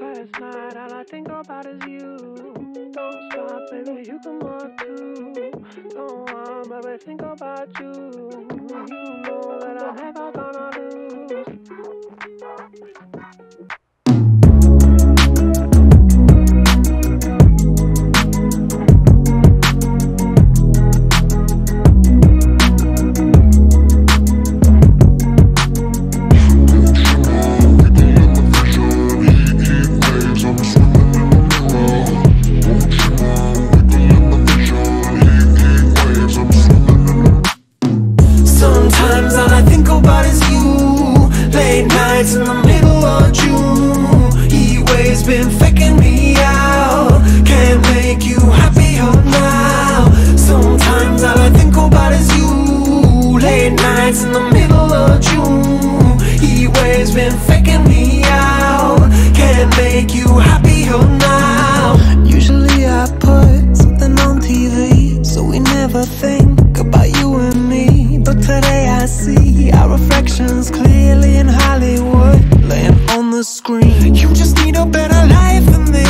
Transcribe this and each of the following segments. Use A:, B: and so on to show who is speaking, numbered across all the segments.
A: Last night, all I think about is you. Don't stop, baby, you can on too. Don't want, but I think about you. You know that I never gonna lose.
B: nights in the middle of June. He waves been reflections clearly in Hollywood, laying on the screen. You just need a better life than this.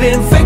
B: been